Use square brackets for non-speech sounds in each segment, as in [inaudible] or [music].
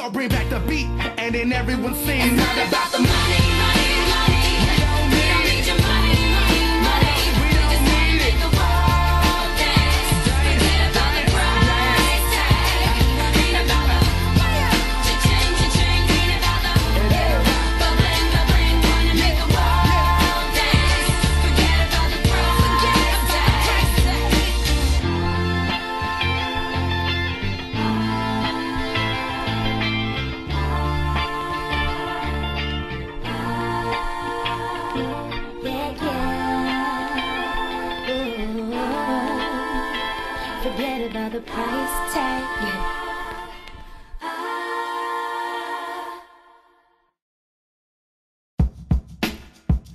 So bring back the beat, and then everyone sings. It's not about the money, money,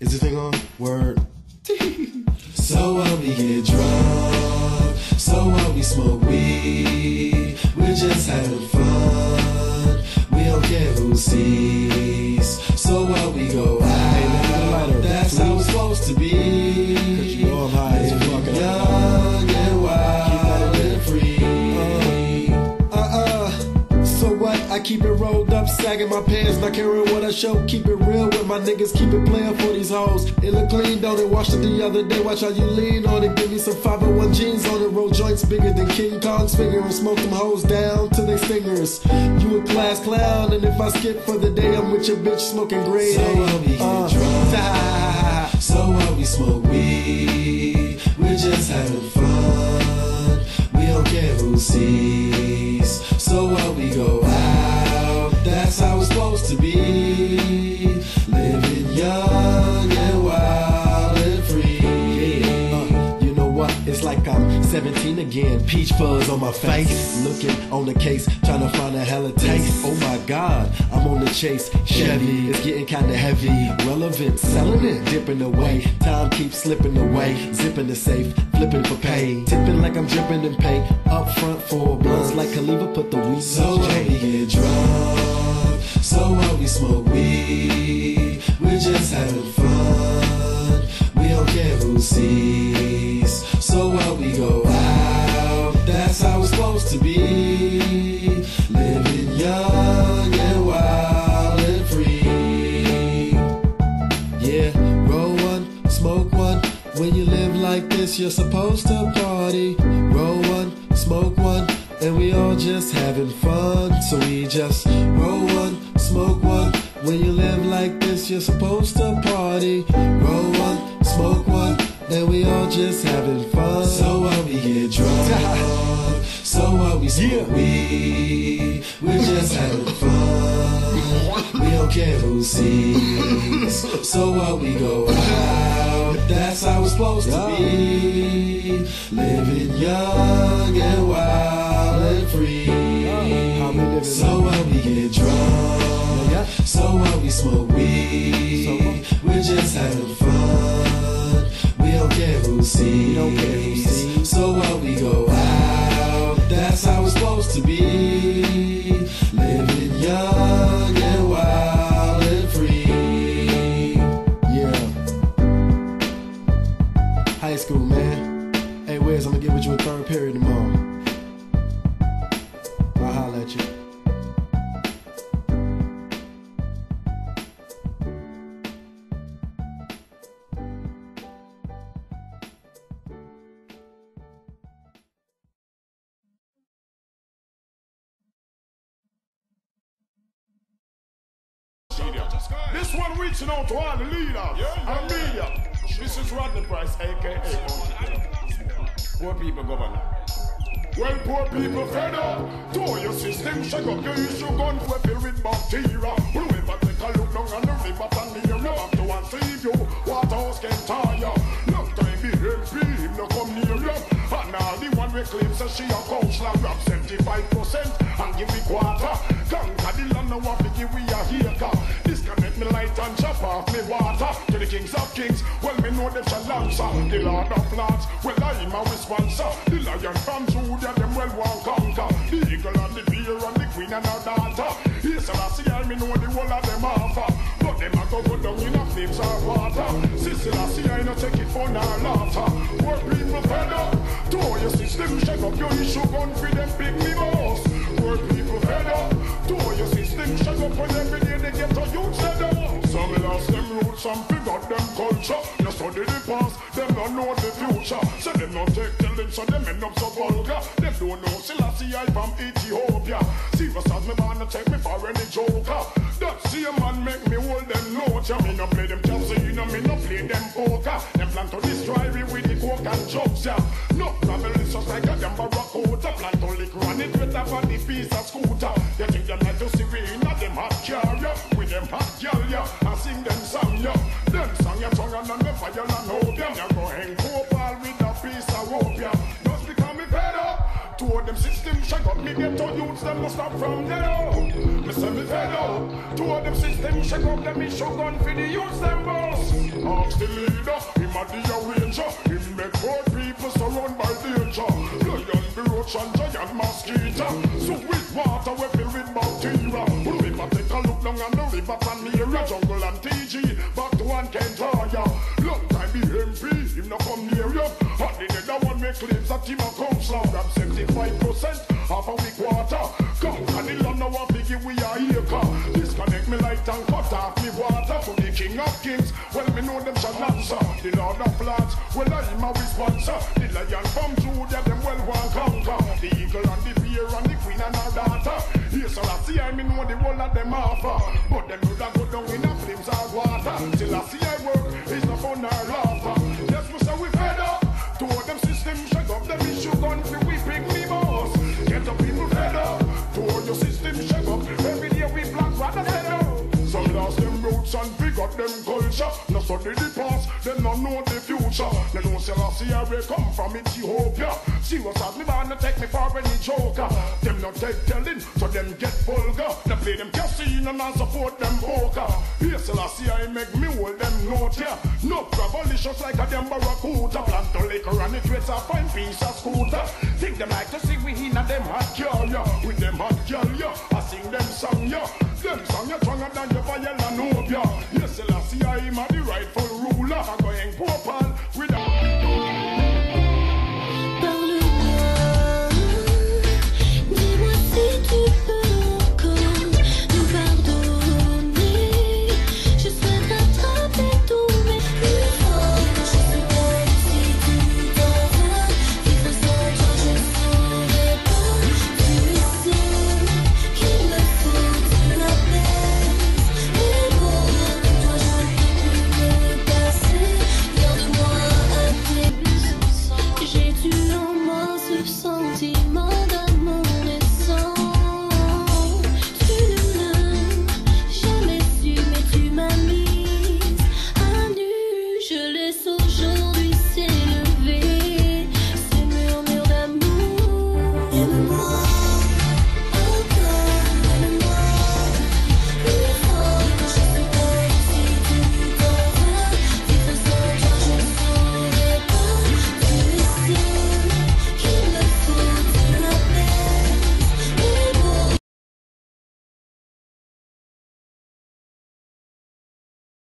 Is this thing on? Word. [laughs] so what we get drunk, so what we smoke weed, we're just having fun. We don't care who sees. Sagging my pants, not caring what I show. Keep it real with my niggas, keep it playing for these hoes. It look clean, don't it? Washed it the other day, watch how you lean on it. Give me some 501 jeans on it, roll joints bigger than King Kong's finger and smoke them hoes down to their fingers. You a class clown, and if I skip for the day, I'm with your bitch smoking grade. So we get Uh, drunk, [laughs] so what we smoke weed, we're just having fun. We don't care who sees. So what we go out, that's how it's supposed to be. Living young and wild and free. Uh, you know what? It's like I'm 17 again. Peach fuzz on my face. Looking on the case, trying to find a hella taste. Oh my god, I'm on the chase. Chevy, it's getting kinda heavy. Relevant, selling it, dipping away. Time keeps slipping away. Zipping the safe, flipping for pay. Tipping like I'm dripping in paint. Up front for blunts like Khalifa put the weed So we get drunk, so what we smoke weed, we're just having fun. We don't care who sees. So what we go out, that's how it's supposed to be. You're supposed to party. Roll one, smoke one, and we all just having fun. So what we get drunk, [laughs] so what we smoke weed, we're just having fun. We don't care who sees. [laughs] So what we go out, that's how it's supposed to be. Living young we're just having fun. This one reaching out to all the leaders and media. This is Rodney Price, aka Poor People Governor. Well, poor people fed up. To your system, shake up your issue, gun for with bacteria. Whoever take a look down on the river and near you have to answer you. Waterhouse can tire. Long time be MP, him no come near you. And all the one we claim say she a counselor, grab 75% and give me quarter. Conquer the land, now want to give we. Light and chop off me water. To the kings of kings, well me know them shall answer. The lord of lords, well I'm a sponsor. The lion from Judah, them well want conquer. The eagle and the bear and the queen and her daughter. Yes, I see I me know the whole of them offer. But them a go go down in a flames of water. Sister, I see I no take it for no laughter. Poor people fed up. To your system, shake up your issue, gun for them pick me boss. Poor people fed up. To your system. Some and got them culture. You study the past, them not know the future. So them not take the limb, so them end up so vulgar. They don't know Selassie I from Ethiopia. Serious as me man, take me for any joker. That same man make me hold them notes. Yeah, me no play them chess, you know me not play them poker. Them plan to destroy me with the coke and jokes, yeah. No travel is just like a damn barracuda. Plan to lick run it better for the piece of scooter. You think them like to see we in a them hot car. With them hot yeah. You go hang copal with a piece of rope, yeah. Just become me fed up. Two of them systems shake up me get to youths, them must stop from there. Me say me fed up. Two of them systems shake up, them issue gun for the youths, them boss. Ask the leader, him a the arranger. Him make poor people surround by danger. Lion, the roach and giant mosquito. So with water we fill with bacteria. River take a look down on the river Panera. Jungle and TG, come slow. Grab 75% half a week water. Come, and the land now a biggie we a acre. Disconnect me light and cut off me water to the king of kings. Well, me know them shall answer. The lord of lords, well I am a sponsor. The lion from Judah, them well one conquer. The eagle and the bear and the queen and her daughter. Yes, I see I me know the whole of them offer. But them would go culture. No study the past, them not know the future. They know Selassie will come from Ethiopia. See what's as me wanna take me for any joker. Them not take telling, so them get vulgar. They play them casino and support them poker. Here Selassie I make me hold them note here. No gravelicious like a them barracuda. Plant to liquor and it waits a fine piece of scooter. Think them like to see we in a them hot girl, yeah. I sing them song, yeah. lips on